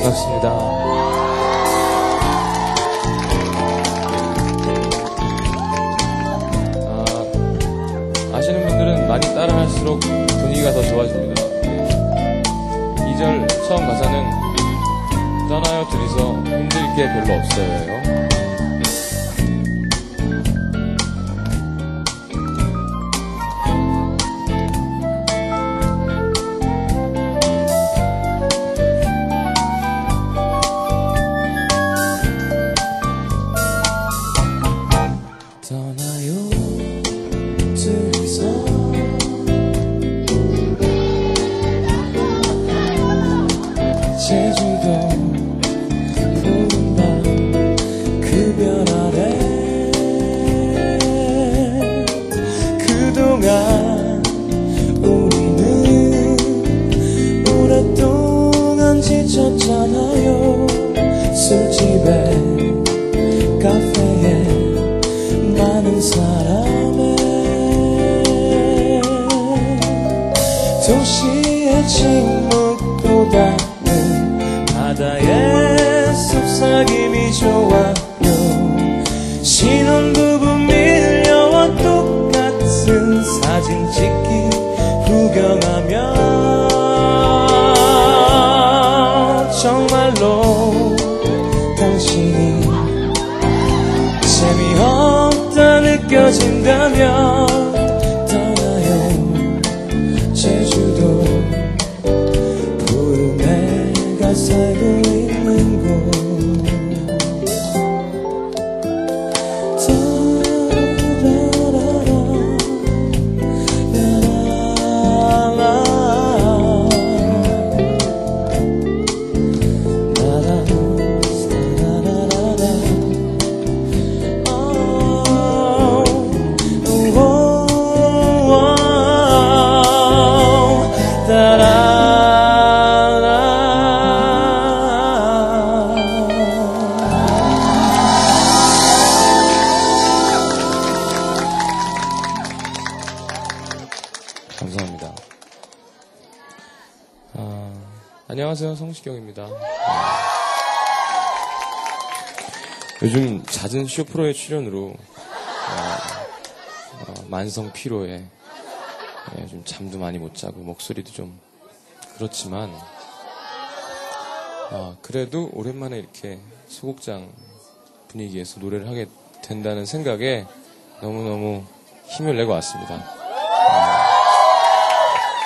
반갑습니다. 아, 아시는 분들은 많이 따라할수록 분위기가 더 좋아집니다. 2절 처음 가사는 떠나요 둘이서 힘들 게 별로 없어요. 지쳤잖아요 술집에 카페에 많은 사람의 도시의 침묵보다는 바다의 속삭임이 좋아요. 신혼부부 밀려와 똑같은 사진 찍기 구경하며 정말로 당신이 재미없다 느껴진다면 감사합니다. 아, 안녕하세요. 성시경입니다. 요즘 잦은 쇼 프로의 출연으로 어, 어, 만성 피로에 예, 좀 잠도 많이 못 자고 목소리도 좀 그렇지만 아, 그래도 오랜만에 이렇게 소극장 분위기에서 노래를 하게 된다는 생각에 너무너무 힘을 내고 왔습니다.